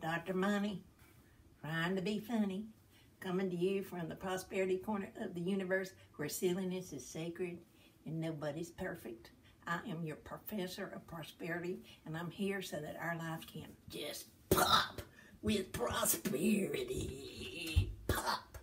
Dr. Money, trying to be funny, coming to you from the prosperity corner of the universe where silliness is sacred and nobody's perfect. I am your professor of prosperity, and I'm here so that our life can just pop with prosperity. Pop.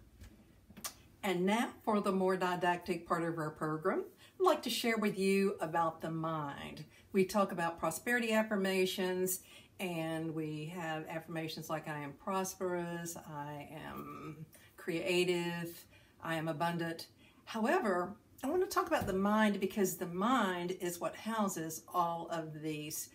And now for the more didactic part of our program, Like to share with you about the mind. We talk about prosperity affirmations and we have affirmations like I am prosperous, I am creative, I am abundant. However, I want to talk about the mind because the mind is what houses all of these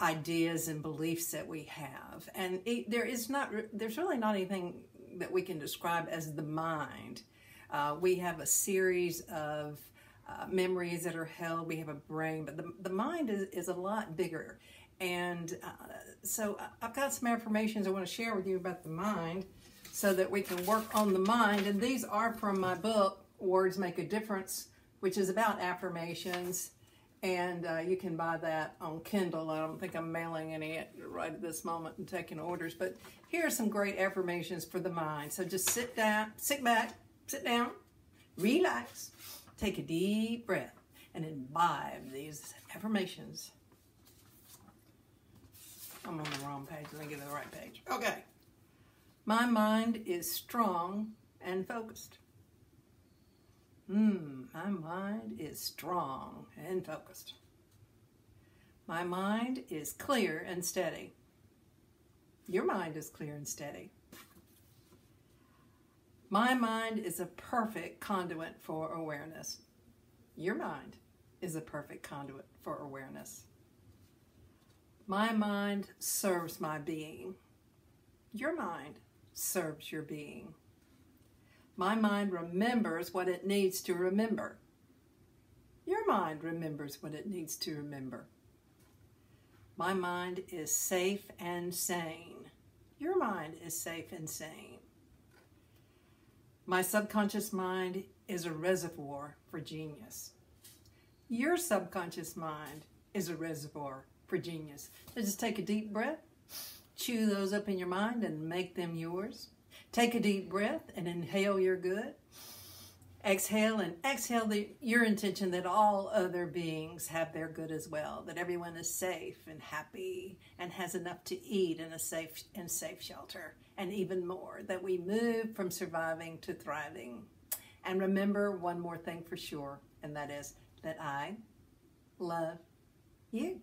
ideas and beliefs that we have. And it, there is not, there's really not anything that we can describe as the mind. Uh, we have a series of uh, memories that are held. We have a brain, but the, the mind is, is a lot bigger. And uh, so I've got some affirmations I want to share with you about the mind so that we can work on the mind. And these are from my book, Words Make a Difference, which is about affirmations. And uh, you can buy that on Kindle. I don't think I'm mailing any right at this moment and taking orders. But here are some great affirmations for the mind. So just sit down, sit back, sit down, relax, take a deep breath, and imbibe these affirmations. I'm on the wrong page. Let me get to the right page. Okay. My mind is strong and focused. Hmm, my mind is strong and focused. My mind is clear and steady. Your mind is clear and steady. My mind is a perfect conduit for awareness. Your mind is a perfect conduit for awareness. My mind serves my being. Your mind serves your being. My mind remembers what it needs to remember. Your mind remembers what it needs to remember. My mind is safe and sane. Your mind is safe and sane. My subconscious mind is a reservoir for genius. Your subconscious mind is a reservoir for genius. So just take a deep breath, chew those up in your mind and make them yours. Take a deep breath and inhale your good. Exhale and exhale the, your intention that all other beings have their good as well, that everyone is safe and happy and has enough to eat and a safe and safe shelter, and even more, that we move from surviving to thriving. And remember one more thing for sure, and that is that I love you.